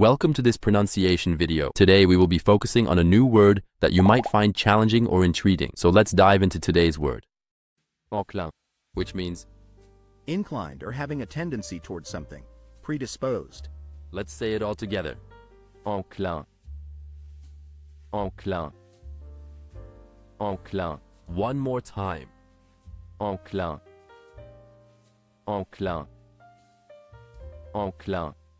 Welcome to this pronunciation video. Today we will be focusing on a new word that you might find challenging or intriguing. So let's dive into today's word. Enclin, which means, inclined or having a tendency towards something, predisposed. let's say it all together. Enclin. Enclin. Enclin. One more time. Enclin. Enclin. Enclin.